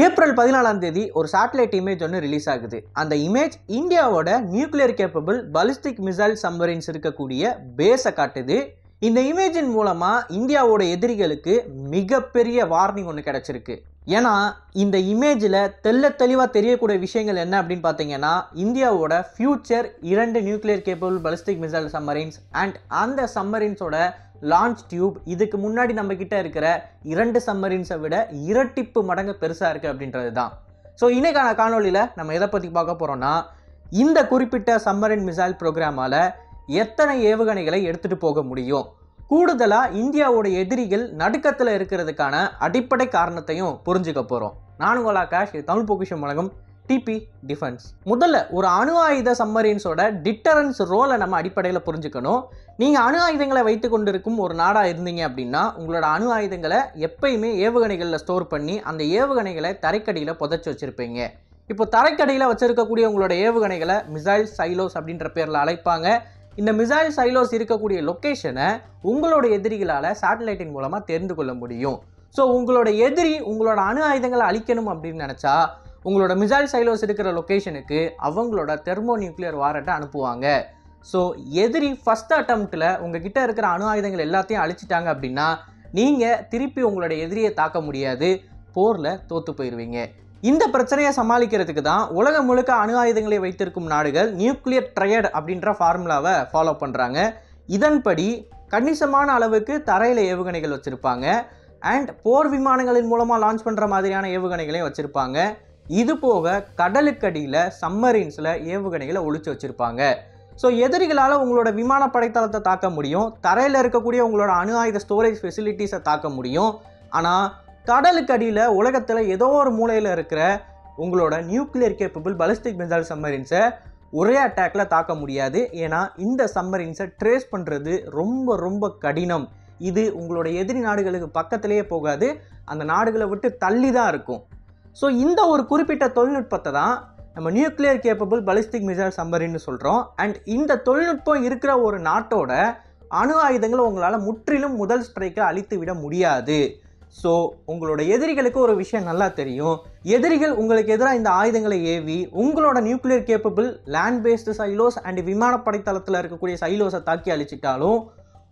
April பதினாலாம் தேதி ஒரு சேட்டலைட் இமேஜ் ஒன்று ரிலீஸ் ஆகுது. அந்த இமேஜ் இந்தியாவோட nuclear capable ballistic missile submarines இருக்கக்கூடிய பேஸை காட்டுது. இந்த இமேஜின் மூலமாக இந்தியாவோட எதிரிகளுக்கு மிகப்பெரிய வார்னிங் ஒன்று கிடச்சிருக்கு. ஏன்னா இந்த இமேஜில் தெள்ள தெளிவாக தெரியக்கூடிய விஷயங்கள் என்ன அப்படின்னு பார்த்தீங்கன்னா இந்தியாவோட ஃபியூச்சர் இரண்டு nuclear capable ballistic missile submarines and அந்த சம்மரின்ஸோட லான்ச் டியூப் இதுக்கு முன்னாடி நம்ம கிட்ட இருக்கிற இரண்டு சம்மரின்ஸை விட இரட்டிப்பு மடங்கு பெருசாக இருக்குது அப்படின்றது தான் ஸோ இன்றைக்கான காணொலியில் நம்ம எதை பற்றி பார்க்க போகிறோம்னா இந்த குறிப்பிட்ட சம்மரின் மிசைல் ப்ரோக்ராமால் எத்தனை ஏவுகணைகளை எடுத்துகிட்டு போக முடியும்? கூடுதலாக இந்தியாவோட எதிரிகள் நடுக்கத்தில் இருக்கிறதுக்கான அடிப்படை காரணத்தையும் புரிஞ்சுக்க போகிறோம் நான் உங்கள் ஆகாஷ் இது தமிழ் பொக்கிஷம் வழங்கும் டிபி டிஃபென்ஸ் முதல்ல ஒரு அணு ஆயுத சம்மரின்ஸோட டிட்டரன்ஸ் ரோலை நம்ம அடிப்படையில் புரிஞ்சுக்கணும். நீங்கள் அணு ஆயுதங்களை வைத்து கொண்டிருக்கும் ஒரு நாடாக இருந்தீங்க அப்படின்னா உங்களோட அணு ஆயுதங்களை எப்பயுமே ஏவுகணைகளில் ஸ்டோர் பண்ணி அந்த ஏவுகணைகளை தரைக்கடியில் புதைச்சி வச்சுருப்பீங்க. இப்போ தரைக்கடியில் வச்சுருக்கக்கூடிய உங்களோட ஏவுகணைகளை மிசைல் சைலோஸ் அப்படின்ற பேரில் அழைப்பாங்க. இந்த மிசைல் சைலோஸ் இருக்கக்கூடிய லொக்கேஷனை உங்களோட எதிரிகளால் சேட்டலைட்டின் மூலமாக தெரிந்து கொள்ள முடியும். ஸோ உங்களோட எதிரி உங்களோட அணு ஆயுதங்களை அழிக்கணும் அப்படின்னு நினச்சா உங்களோட மிசைல் சைலோஸ் இருக்கிற லொக்கேஷனுக்கு அவங்களோட தெர்மோ நியூக்ளியர் வாரட்டை அனுப்புவாங்க. ஸோ எதிரி ஃபஸ்ட் அட்டம்ப்டில் உங்ககிட்ட இருக்கிற அணு ஆயுதங்கள் எல்லாத்தையும் அழிச்சிட்டாங்க அப்படின்னா நீங்கள் திருப்பி உங்களோட எதிரியை தாக்க முடியாது. போரில் தோற்று போயிடுவீங்க இந்த பிரச்சனையை சமாளிக்கிறதுக்கு தான் உலகம் முழுக்க அணு ஆயுதங்களை வைத்திருக்கும் நாடுகள் நியூக்ளியர் ட்ரையட் அப்படின்ற ஃபார்முலாவை ஃபாலோ பண்ணுறாங்க இதன்படி கணிசமான அளவுக்கு தரையில் ஏவுகணைகள் வச்சுருப்பாங்க. அண்ட் போர் விமானங்களின் மூலமாக லான்ச் பண்ணுற மாதிரியான ஏவுகணைகளையும் வச்சுருப்பாங்க. இது போக கடலுக்கடியில் சம்மரின்ஸில் ஏவுகணைகளை ஒழிச்சு வச்சுருப்பாங்க. ஸோ எதிரிகளால் உங்களோட விமான படைத்தளத்தை தாக்க முடியும். தரையில் இருக்கக்கூடிய உங்களோட அணு ஆயுத ஸ்டோரேஜ் ஃபெசிலிட்டிஸை தாக்க முடியும். ஆனால் கடலுக்கு அடியில் உலகத்தில் ஏதோ ஒரு மூலையில் இருக்கிற உங்களோட நியூக்ளியர் கேப்பபிள் பலிஸ்டிக் மிசைல் சம்மரின்ஸை ஒரே அட்டாக்ல தாக்க முடியாது. ஏன்னா இந்த சம்மரின்ஸை ட்ரேஸ் பண்ணுறது ரொம்ப ரொம்ப கடினம். இது உங்களோட எதிரி நாடுகளுக்கு பக்கத்திலேயே போகாது. அந்த நாடுகளை விட்டு தள்ளி தான் இருக்கும். ஸோ இந்த ஒரு குறிப்பிட்ட தொழில்நுட்பத்தை தான் நம்ம நியூக்ளியர் கேப்பபிள் பலிஸ்டிக் மிசைல் சம்பரின்னு சொல்கிறோம் அண்ட் இந்த தொழில்நுட்பம் இருக்கிற ஒரு நாட்டோட அணு ஆயுதங்களை உங்களால் முற்றிலும் முதல் ஸ்ட்ரைக்கை அழித்து விட முடியாது. ஸோ உங்களோட எதிரிகளுக்கு ஒரு விஷயம் நல்லா தெரியும். எதிரிகள் உங்களுக்கு எதிராக இந்த ஆயுதங்களை ஏவி உங்களோட nuclear capable land based silos and விமானப்படை தளத்தில் இருக்கக்கூடிய சைலோஸை தாக்கி அழிச்சிட்டாலும்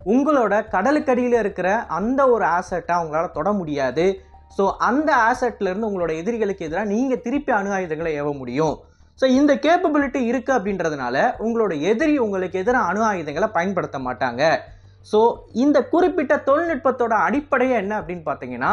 உங்களோட கடலுக்கடியில் இருக்கிற அந்த ஒரு ஆசட்டை அவங்களால தொட முடியாது. ஸோ அந்த ஆசட்லேருந்து உங்களோட எதிரிகளுக்கு எதிராக நீங்கள் திருப்பி அணு ஆயுதங்களை ஏவ முடியும். ஸோ இந்த கேப்பபிலிட்டி இருக்குது அப்படின்றதுனால உங்களோட எதிரி உங்களுக்கு எதிராக அணு ஆயுதங்களை பயன்படுத்த மாட்டாங்க. ஸோ இந்த குறிப்பிட்ட தொழில்நுட்பத்தோட அடிப்படையை என்ன அப்படின்னு பார்த்தீங்கன்னா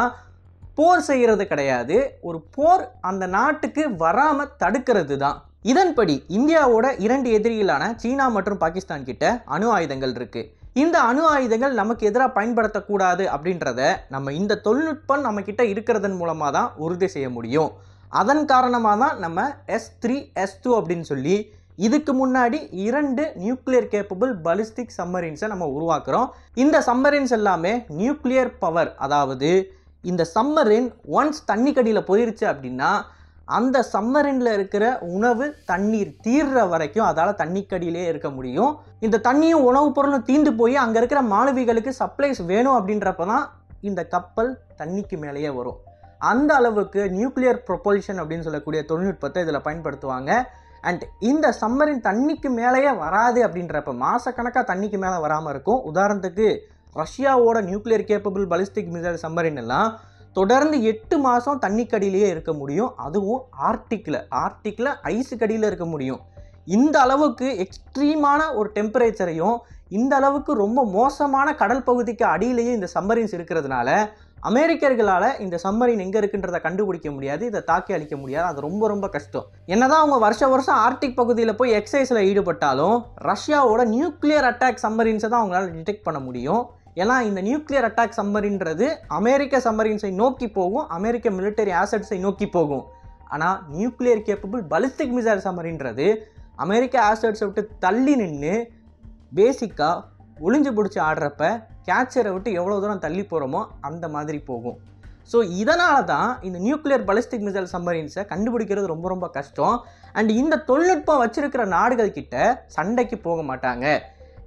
போர் செய்கிறது கிடையாது. ஒரு போர் அந்த நாட்டுக்கு வராமல் தடுக்கிறது தான். இதன்படி இந்தியாவோட இரண்டு எதிரிகளான சீனா மற்றும் பாகிஸ்தான் கிட்ட அணு ஆயுதங்கள் இருக்குது இந்த அணு ஆயுதங்கள் நமக்கு எதிராக பயன்படுத்தக்கூடாது அப்படின்றத நம்ம இந்த தொழில்நுட்பம் நம்மக்கிட்ட இருக்கிறதன் மூலமாக தான் உறுதி செய்ய முடியும். அதன் காரணமாக தான் நம்ம எஸ் த்ரீ எஸ் டூ அப்படின்னு சொல்லி இதுக்கு முன்னாடி இரண்டு நியூக்ளியர் கேப்பபிள் பலிஸ்டிக் சம்மரின்ஸை நம்ம உருவாக்குறோம். இந்த சம்மரின்ஸ் எல்லாமே நியூக்ளியர் பவர் அதாவது இந்த சம்மரின் ஒன்ஸ் தண்ணி கடியில் போயிருச்சு அப்படின்னா அந்த சம்மரினில் இருக்கிற உணவு தண்ணீர் தீர்ற வரைக்கும் அதால் தண்ணிக்கடியிலே இருக்க முடியும். இந்த தண்ணியும் உணவுப் பொருளும் தீந்து போய் அங்கே இருக்கிற மாணவிகளுக்கு சப்ளைஸ் வேணும் அப்படின்றப்ப தான் இந்த கப்பல் தண்ணிக்கு மேலேயே வரும். அந்த அளவுக்கு நியூக்ளியர் ப்ரொபல்ஷன் அப்படின்னு சொல்லக்கூடிய தொழில்நுட்பத்தை இதில் பயன்படுத்துவாங்க. அண்ட் இந்த சம்மரின் தண்ணிக்கு மேலேயே வராது அப்படின்றப்ப மாதக்கணக்காக தண்ணிக்கு மேலே வராமல் இருக்கும். உதாரணத்துக்கு ரஷ்யாவோட nuclear capable ballistic missile submarine எல்லாம் தொடர்ந்து எட்டு மாதம் தண்ணிக்கடியிலேயே இருக்க முடியும். அதுவும் ஆர்டிக்கில் ஆர்டிக்கில் ஐஸுக்கடியில் இருக்க முடியும். இந்த அளவுக்கு எக்ஸ்ட்ரீமான ஒரு டெம்பரேச்சரையும் இந்த அளவுக்கு ரொம்ப மோசமான கடல் பகுதிக்கு அடியிலேயே இந்த சம்மரின்ஸ் இருக்கிறதுனால அமெரிக்கர்களால் இந்த சம்மரின் எங்கே இருக்குன்றதை கண்டுபிடிக்க முடியாது இதை தாக்கி அழிக்க முடியாது. அது ரொம்ப ரொம்ப கஷ்டம். என்னதான் அவங்க வருஷ வருஷம் ஆர்டிக் பகுதியில் போய் எக்ஸசைஸில் ஈடுபட்டாலும் ரஷ்யாவோட நியூக்ளியர் அட்டாக் சம்மரின்ஸை தான் அவங்களால டிடெக்ட் பண்ண முடியும். ஏன்னா இந்த நியூக்ளியர் அட்டாக் சம்மரின்றது அமெரிக்க சம்மரின்ஸை நோக்கி போகும் அமெரிக்க மிலிட்டரி ஆசட்ஸை நோக்கி போகும். ஆனால் நியூக்ளியர் கேப்பபிள் பலிஸ்டிக் மிசைல் சம்மரின்றது அமெரிக்க ஆசட்ஸை விட்டு தள்ளி நின்று பேசிக்காக ஒளிஞ்சு பிடிச்சி ஆடுறப்ப கேட்சரை விட்டு எவ்வளோ தூரம் தள்ளி போகிறோமோ அந்த மாதிரி போகும். ஸோ இதனால தான் இந்த நியூக்ளியர் பலிஸ்டிக் மிசைல் சம்மரின்ஸை கண்டுபிடிக்கிறது ரொம்ப ரொம்ப கஷ்டம். அண்ட் இந்த தொழில்நுட்பம் வச்சிருக்கிற நாடுகள் கிட்ட சண்டைக்கு போக மாட்டாங்க.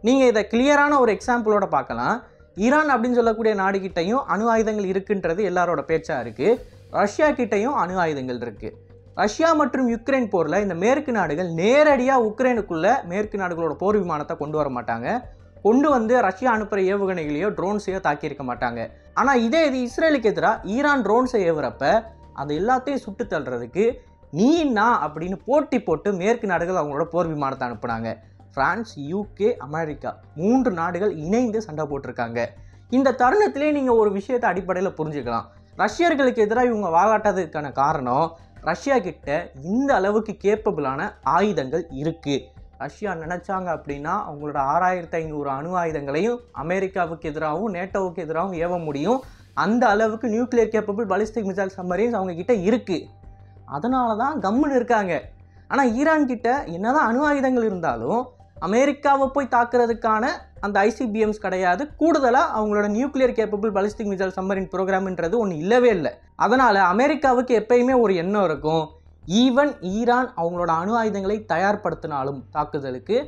நீங்கள் இதை கிளியரான ஒரு எக்ஸாம்பிளோட பார்க்கலாம். ஈரான் அப்படின்னு சொல்லக்கூடிய நாடுகிட்டையும் அணு ஆயுதங்கள் இருக்குன்றது எல்லாரோட பேச்சாக இருக்குது ரஷ்யா கிட்டையும் அணு ஆயுதங்கள் இருக்குது ரஷ்யா மற்றும் யுக்ரைன் போரில் இந்த மேற்கு நாடுகள் நேரடியாக உக்ரைனுக்குள்ளே மேற்கு நாடுகளோட போர் விமானத்தை கொண்டு வர மாட்டாங்க. கொண்டு வந்து ரஷ்யா அனுப்புகிற ஏவுகணைகளையோ ட்ரோன்ஸையோ தாக்கியிருக்க மாட்டாங்க. ஆனால் இதே இது இஸ்ரேலுக்கு எதிராக ஈரான் ட்ரோன்ஸை ஏவுறப்ப அது எல்லாத்தையும் சுட்டு தள்ளுறதுக்கு நீ நான் அப்படின்னு போட்டி போட்டு மேற்கு நாடுகள் அவங்களோட போர் விமானத்தை அனுப்புனாங்க. பிரான்ஸ் யூகே அமெரிக்கா மூன்று நாடுகள் இணைந்து சண்டை போட்டிருக்காங்க. இந்த தருணத்திலே நீங்கள் ஒரு விஷயத்தை அடிப்படையில் புரிஞ்சுக்கலாம். ரஷ்யர்களுக்கு எதிராக இவங்க வாழாட்டதுக்கான காரணம் ரஷ்யா கிட்ட இந்த அளவுக்கு கேப்பபிளான ஆயுதங்கள் இருக்குது ரஷ்யா நினச்சாங்க அப்படின்னா அவங்களோட ஆறாயிரத்தி ஐநூறு அணு ஆயுதங்களையும் அமெரிக்காவுக்கு எதிராகவும் நேட்டோவுக்கு எதிராகவும் ஏவ முடியும். அந்த அளவுக்கு nuclear capable ballistic missile submarines அவங்கக்கிட்ட இருக்குது அதனால தான் கம்முன்னு இருக்காங்க. ஆனால் ஈரான் கிட்ட என்னதான் அணு ஆயுதங்கள் இருந்தாலும் அமெரிக்காவை போய் தாக்குறதுக்கான அந்த ஐசிபிஎம்ஸ் கிடையாது. கூடுதலாக அவங்களோட nuclear capable ballistic missile submarine ப்ரோக்ராம்ன்றது ஒன்று இல்லவே இல்லை. அதனால் அமெரிக்காவுக்கு எப்பயுமே ஒரு எண்ணம் இருக்கும். ஈவன் ஈரான் அவங்களோட அணு ஆயுதங்களை தயார்படுத்தினாலும் தாக்குதலுக்கு.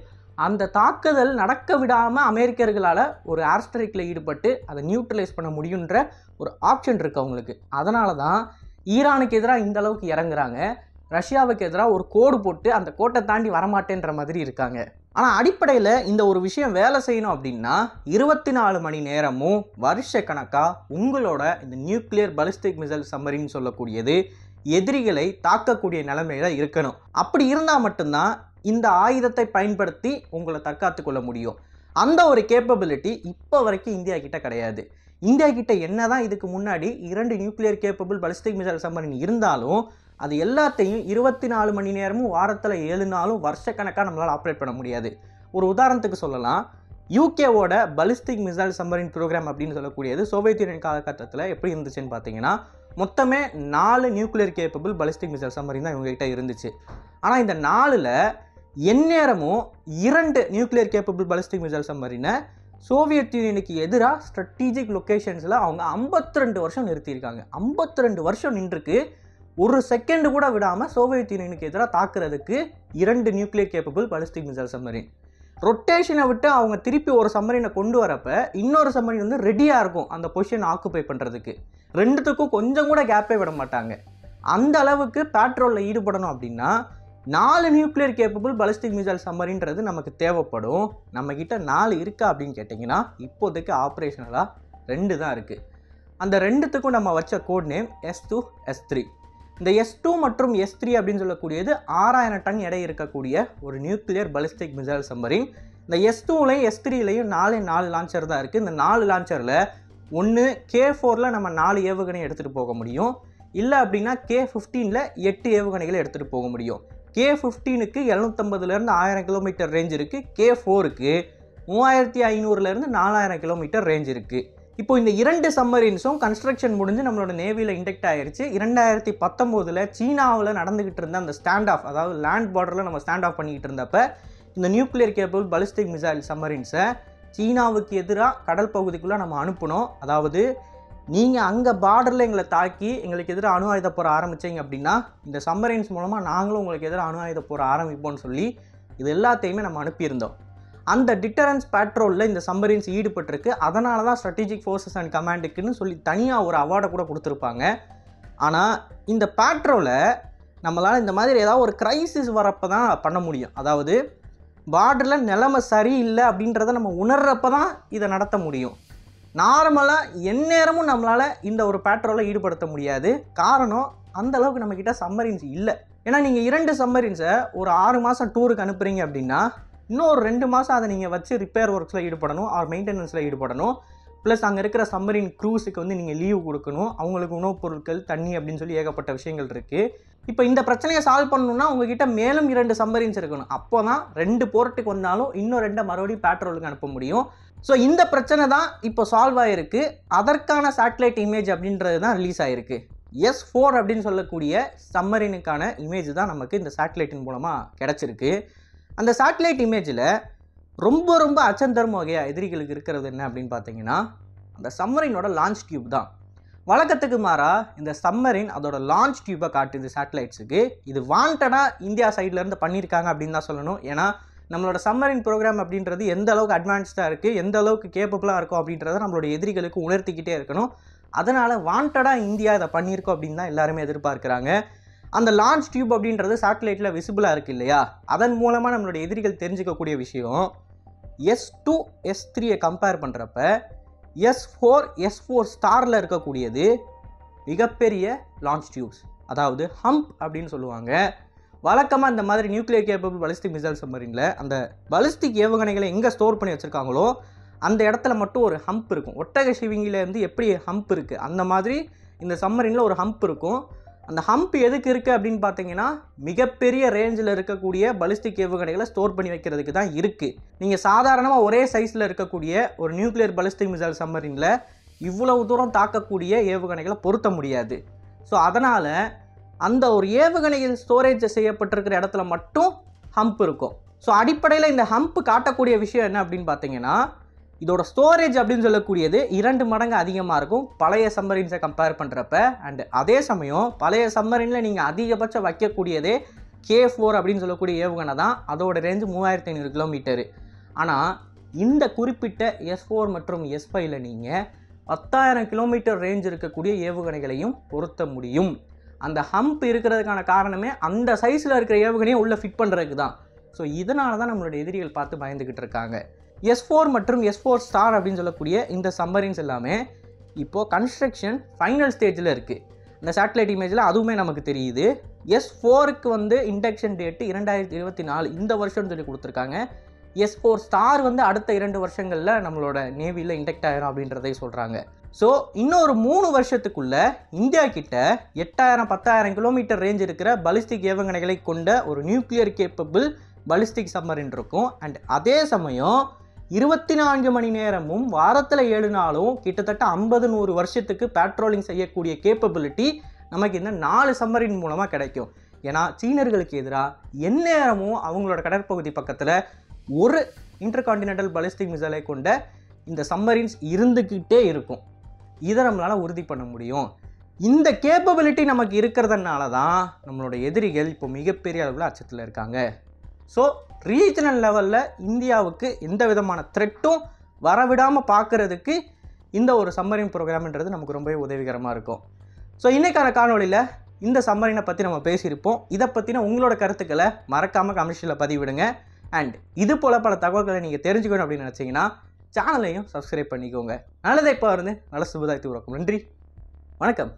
அந்த தாக்குதல் நடக்க விடாமல் அமெரிக்கர்களால் ஒரு ஏர் ஸ்ட்ரைக்கில் ஈடுபட்டு அதை நியூட்ரலைஸ் பண்ண முடியுன்ற ஒரு ஆப்ஷன் இருக்குது அவங்களுக்கு. அதனால தான் ஈரானுக்கு எதிராக இந்த அளவுக்கு இறங்குறாங்க. ரஷ்யாவுக்கு எதிராக ஒரு கோடு போட்டு அந்த கோட்டை தாண்டி வரமாட்டேன்ற மாதிரி இருக்காங்க. ஆனால் அடிப்படையில் இந்த ஒரு விஷயம் வேலை செய்யணும் அப்படின்னா இருபத்தி நாலு மணி நேரமும் வருஷ கணக்காக உங்களோட இந்த நியூக்ளியர் பலிஸ்டிக் மிசைல் சம்மரின்னு சொல்லக்கூடியது எதிரிகளை தாக்கக்கூடிய நிலைமையில இருக்கணும். அப்படி இருந்தால் மட்டும்தான் இந்த ஆயுதத்தை பயன்படுத்தி உங்களை தற்காத்து கொள்ள முடியும். அந்த ஒரு கேப்பபிலிட்டி இப்போ வரைக்கும் இந்தியா கிட்ட கிடையாது. இந்தியா கிட்ட என்னதான் இதுக்கு முன்னாடி இரண்டு nuclear capable ballistic missile submarine இருந்தாலும் அது எல்லாத்தையும் இருபத்தி நாலு மணி நேரமும் வாரத்தில் ஏழு நாளும் வருஷக்கணக்காக நம்மளால் ஆப்ரேட் பண்ண முடியாது. ஒரு உதாரணத்துக்கு சொல்லலாம். யூகேவோட பலிஸ்டிக் மிசைல் சம்மரின் ப்ரோக்ராம் அப்படின்னு சொல்லக்கூடியது சோவியத் யூனியன் காலகட்டத்தில் எப்படி இருந்துச்சுன்னு பார்த்தீங்கன்னா மொத்தமே நாலு nuclear capable ballistic missile submarine தான் இவங்ககிட்ட இருந்துச்சு. ஆனால் இந்த நாலில் எந்நேரமும் இரண்டு நியூக்ளியர் கேப்பபிள் பலிஸ்டிக் மிசைல் சம்மரினை சோவியத் யூனியனுக்கு எதிராக ஸ்ட்ராட்டஜிக் லொக்கேஷன்ஸில் அவங்க 52 ரெண்டு வருஷம் நிறுத்தியிருக்காங்க. 52 ரெண்டு வருஷம் நின்றுருக்கு. ஒரு செகண்ட் கூட விடாமல் சோவியத் யூனியனுக்கு எதிராக தாக்குறதுக்கு இரண்டு nuclear capable ballistic missile submarine ரொட்டேஷனை விட்டு அவங்க திருப்பி ஒரு சம்மரினை கொண்டு வரப்ப இன்னொரு சம்மரின் வந்து ரெடியாக இருக்கும் அந்த பொசிஷன் ஆக்குப்பை பண்ணுறதுக்கு ரெண்டுத்துக்கும் கொஞ்சம் கூட கேப்பே விட மாட்டாங்க. அந்த அளவுக்கு பேட்ரோலில் ஈடுபடணும் அப்படின்னா நாலு நியூக்ளியர் கேப்பபிள் பலிஸ்டிக் மிசைல் சம்மரின்றது நமக்கு தேவைப்படும். நம்மக்கிட்ட நாலு இருக்கா அப்படின்னு கேட்டிங்கன்னா இப்போதைக்கு ஆப்ரேஷனலாக ரெண்டு தான் இருக்குது அந்த ரெண்டுத்துக்கும் நம்ம வச்ச code name S two S three இந்த எஸ் டூ மற்றும் எஸ் த்ரீ அப்படின்னு சொல்லக்கூடியது ஆறாயிரம் டன் எடை இருக்கக்கூடிய ஒரு நியூக்ளியர் பலிஸ்டிக் மிசைல் சம்பரிங் இந்த எஸ் டூலையும் எஸ் த்ரீலையும் நாலு நாலு லான்ச்சர் தான் இருக்குது இந்த நாலு லான்ச்சரில் ஒன்று கே ஃபோரில் நம்ம நாலு ஏவுகணை எடுத்துகிட்டு போக முடியும். இல்லை அப்படின்னா கே ஃபிஃப்டீனில் எட்டு ஏவுகணைகளை எடுத்துகிட்டு போக முடியும். கே ஃபிஃப்டீனுக்கு எழுநூற்றம்பதுலேருந்து ஆயிரம் கிலோமீட்டர் ரேஞ்ச் இருக்குது கே ஃபோருக்கு மூவாயிரத்தி ஐநூறுலேருந்து நாலாயிரம் கிலோமீட்டர் ரேஞ்ச் இருக்குது இப்போ இந்த இரண்டு சம்மரின்ஸும் கன்ஸ்ட்ரக்ஷன் முடிஞ்சு நம்மளோட நேவியில் இண்டெக்ட் ஆயிருச்சு. இரண்டாயிரத்தி பத்தொம்போதில் சீனாவில் நடந்துகிட்டு இருந்த அந்த ஸ்டாண்ட் ஆஃப் அதாவது லேண்ட் பார்டரில் நம்ம ஸ்டாண்ட் ஆஃப் பண்ணிக்கிட்டு இருந்தப்ப இந்த நியூக்ளியர் கேபிள் பலிஸ்டிக் மிசைல் சம்மரின்ஸை சீனாவுக்கு எதிராக கடல் பகுதிக்குள்ளே நம்ம அனுப்பணும் அதாவது நீங்கள் அங்கே பார்டரில் எங்களை தாக்கி எங்களுக்கு எதிராக அணு ஆயுத போகிற ஆரம்பிச்சீங்க அப்படின்னா இந்த சம்மரின்ஸ் மூலமாக நாங்களும் உங்களுக்கு எதிராக அணு ஆயுத போகிற ஆரம்பிப்போம்னு சொல்லி இது எல்லாத்தையுமே நம்ம அனுப்பியிருந்தோம். அந்த டிட்டரன்ஸ் பேட்ரோலில் இந்த சம்மரின்ஸ் ஈடுபட்டிருக்கு. அதனால தான் ஸ்ட்ராட்டஜிக் ஃபோர்ஸஸ் அண்ட் கமாண்டுக்குன்னு சொல்லி தனியாக ஒரு அவார்டை கூட கொடுத்துருப்பாங்க. ஆனால் இந்த பேட்ரோலை நம்மளால் இந்த மாதிரி ஏதாவது ஒரு க்ரைசிஸ் வரப்போ தான் பண்ண முடியும். அதாவது பார்டரில் நிலைமை சரியில்லை அப்படின்றத நம்ம உணர்றப்ப தான் இதை நடத்த முடியும். நார்மலாக எந்நேரமும் நம்மளால் இந்த ஒரு பேட்ரோலை ஈடுபடுத்த முடியாது. காரணம் அந்த அளவுக்கு நம்மக்கிட்ட சம்மரின்ஸ் இல்லை. ஏன்னா நீங்கள் இரண்டு சம்மரின்ஸை ஒரு ஆறு மாதம் டூருக்கு அனுப்புகிறீங்க அப்படின்னா இன்னொரு ரெண்டு மாதம் அதை நீங்கள் வச்சு ரிப்பேர் ஒர்க்ஸில் ஈடுபடணும் ஆர் மெயின்டெனன்ஸில் ஈடுபடணும். ப்ளஸ் அங்கே இருக்கிற சம்மரின் க்ரூஸுக்கு வந்து நீங்கள் லீவு கொடுக்கணும். அவங்களுக்கு உணவுப் பொருட்கள் தண்ணி அப்படின்னு சொல்லி ஏகப்பட்ட விஷயங்கள் இருக்குது இப்போ இந்த பிரச்சனையை சால்வ் பண்ணணும்னா உங்ககிட்ட மேலும் இரண்டு சம்மரின்ஸ் இருக்கணும். அப்போ தான் ரெண்டு போர்ட்டுக்கு வந்தாலும் இன்னும் ரெண்டை மறுபடியும் பேட்ரோலுக்கு அனுப்ப முடியும். ஸோ இந்த பிரச்சனை தான் இப்போ சால்வ் ஆகிருக்கு அதற்கான சேட்டலைட் இமேஜ் அப்படின்றது தான் ரிலீஸ் ஆகிருக்கு எஸ் ஃபோர் அப்படின்னு சொல்லக்கூடிய சம்மரினுக்கான இமேஜ் தான் நமக்கு இந்த சேட்டலைட்டின் மூலமாக கிடச்சிருக்கு. அந்த சேட்டலைட் இமேஜில் ரொம்ப ரொம்ப அச்சந்தரும் வகையாக எதிரிகளுக்கு இருக்கிறது என்ன அப்படின்னு பார்த்தீங்கன்னா அந்த சம்மரினோட லான்ச் டியூப் தான். வழக்கத்துக்கு மாறா இந்த சம்மரின் அதோட லான்ச் டியூப்பை காட்டுது சேட்டலைட்ஸுக்கு இது வாண்டடாக இந்தியா சைட்லேருந்து பண்ணியிருக்காங்க அப்படின்னு தான் சொல்லணும். ஏன்னா நம்மளோட சம்மரின் ப்ரோக்ராம் அப்படின்றது எந்த அளவுக்கு அட்வான்ஸ்டாக இருக்குது எந்த அளவுக்கு கேப்பபிளாக இருக்கும் அப்படின்றத நம்மளோட எதிரிகளுக்கு உணர்த்திக்கிட்டே இருக்கணும். அதனால் வாண்டடாக இந்தியா இதை பண்ணியிருக்கோம் அப்படின்னு தான் எல்லாருமே எதிர்பார்க்குறாங்க. அந்த லான்ச் டியூப் அப்படின்றது சேட்டலைட்டில் விசிபிளாக இருக்குது இல்லையா? அதன் மூலமாக நம்மளுடைய எதிரிகள் தெரிஞ்சுக்கக்கூடிய விஷயம் எஸ் டூ எஸ் த்ரீயை கம்பேர் பண்ணுறப்ப எஸ் ஃபோர் எஸ் ஃபோர் ஸ்டாரில் இருக்கக்கூடியது மிகப்பெரிய லான்ச் டியூப்ஸ் அதாவது ஹம்ப் அப்படின்னு சொல்லுவாங்க. வழக்கமாக இந்த மாதிரி நியூக்ளியர் கேப்பபிள் பலிஸ்டிக் மிசைல் சம்மரினில் அந்த பலிஸ்டிக் ஏவுகணைகளை எங்கே ஸ்டோர் பண்ணி வச்சுருக்காங்களோ அந்த இடத்துல மட்டும் ஒரு ஹம்ப் இருக்கும். ஒட்டக சிவிங்கிலேருந்து எப்படி ஹம்ப் இருக்குது அந்த மாதிரி இந்த சம்மரினில் ஒரு ஹம்ப் இருக்கும். அந்த ஹம்ப் எதுக்கு இருக்குது அப்படின்னு பார்த்தீங்கன்னா மிகப்பெரிய ரேஞ்சில் இருக்கக்கூடிய பலிஸ்டிக் ஏவுகணைகளை ஸ்டோர் பண்ணி வைக்கிறதுக்கு தான் இருக்குது நீங்கள் சாதாரணமாக ஒரே சைஸில் இருக்கக்கூடிய ஒரு நியூக்ளியர் பலிஸ்டிக் மிசைல் சம்மரினில் இவ்வளவு தூரம் தாக்கக்கூடிய ஏவுகணைகளை பொருத்த முடியாது. ஸோ அதனால் அந்த ஒரு ஏவுகணையில் ஸ்டோரேஜ் செய்யப்பட்டிருக்கிற இடத்துல மட்டும் ஹம்ப் இருக்கும். ஸோ அடிப்படையில் இந்த ஹம்ப் காட்டக்கூடிய விஷயம் என்ன அப்படின்னு பார்த்தீங்கன்னா இதோட ஸ்டோரேஜ் அப்படின்னு சொல்லக்கூடியது இரண்டு மடங்கு அதிகமாக இருக்கும். பழைய சம்மரின்ஸை கம்பேர் பண்ணுறப்ப அண்ட் அதே சமயம் பழைய சம்மரினில் நீங்கள் அதிகபட்சம் வைக்கக்கூடியதே கே ஃபோர் அப்படின்னு சொல்லக்கூடிய ஏவுகணை தான். அதோட ரேஞ்சு மூவாயிரத்தி ஐநூறு கிலோமீட்டரு ஆனால் இந்த குறிப்பிட்ட எஸ் ஃபோர் மற்றும் எஸ் ஃபைவ்ல நீங்கள் பத்தாயிரம் கிலோமீட்டர் ரேஞ்ச் இருக்கக்கூடிய ஏவுகணைகளையும் பொருத்த முடியும். அந்த ஹம்ப் இருக்கிறதுக்கான காரணமே அந்த சைஸில் இருக்கிற ஏவுகணையை உள்ளே ஃபிட் பண்ணுறதுக்கு தான் ஸோ இதனால தான் நம்மளோட எதிரிகள் பார்த்து பயந்துக்கிட்டு இருக்காங்க. எஸ் ஃபோர் மற்றும் எஸ் ஃபோர் ஸ்டார் அப்படின்னு சொல்லக்கூடிய இந்த சம்மரின்ஸ் எல்லாமே இப்போது கன்ஸ்ட்ரக்ஷன் ஃபைனல் ஸ்டேஜில் இருக்குது இந்த சேட்டலைட் இமேஜில் அதுவுமே நமக்கு தெரியுது. எஸ் ஃபோருக்கு வந்து இண்டக்ஷன் டேட்டு இரண்டாயிரத்தி இருபத்தி நாலு இந்த வருஷம்னு சொல்லி கொடுத்துருக்காங்க. எஸ் ஃபோர் ஸ்டார் வந்து அடுத்த இரண்டு வருஷங்களில் நம்மளோட நேவியில் இண்டக்ட் ஆயிரும் அப்படின்றதை சொல்கிறாங்க ஸோ இன்னொரு மூணு வருஷத்துக்குள்ளே இந்தியா கிட்ட எட்டாயிரம் பத்தாயிரம் கிலோமீட்டர் ரேஞ்ச் இருக்கிற பலிஸ்டிக் ஏவுகணைகளை கொண்ட ஒரு நியூக்ளியர் கேப்பபிள் பலிஸ்டிக் சம்மரின் இருக்கும். அண்ட் அதே சமயம் இருபத்தி நான்கு மணி நேரமும் வாரத்தில் ஏழு நாளும் கிட்டத்தட்ட ஐம்பது நூறு வருஷத்துக்கு பேட்ரோலிங் செய்யக்கூடிய கேப்பபிலிட்டி நமக்கு இந்த நாலு சம்மரின் மூலமாக கிடைக்கும். ஏன்னா சீனர்களுக்கு எதிராக எந்நேரமும் அவங்களோட கடற்பகுதி பக்கத்தில் ஒரு இன்டர்கான்டினென்டல் பலிஸ்டிக் மிசைலை கொண்ட இந்த சம்மரின்ஸ் இருந்துக்கிட்டே இருக்கும். இதை நம்மளால் உறுதி பண்ண முடியும். இந்த கேப்பபிலிட்டி நமக்கு இருக்கிறதுனால தான் நம்மளோட எதிரிகள் இப்போ மிகப்பெரிய அளவில் அச்சத்தில் இருக்காங்க. ஸோ ரீஜனல் லெவலில் இந்தியாவுக்கு எந்த விதமான த்ரெட்டும் வரவிடாமல் பார்க்குறதுக்கு இந்த ஒரு சம்மரின் ப்ரோக்ராம்ன்றது நமக்கு ரொம்பவே உதவிகரமாக இருக்கும். ஸோ இன்றைக்கான காணொலியில் இந்த சம்மரினை பற்றி நம்ம பேசியிருப்போம். இதை பற்றின உங்களோட கருத்துக்களை மறக்காமல் கமிஷனில் பதிவிடுங்க. அண்ட் இது போல் பல தகவல்களை நீங்கள் தெரிஞ்சுக்கணும் அப்படின்னு நினச்சிங்கன்னா சேனலையும் சப்ஸ்கிரைப் பண்ணிக்கோங்க. நல்லதை இப்போ இருந்து நல்ல சுபதாயத்து உறக்கும் நன்றி. வணக்கம்.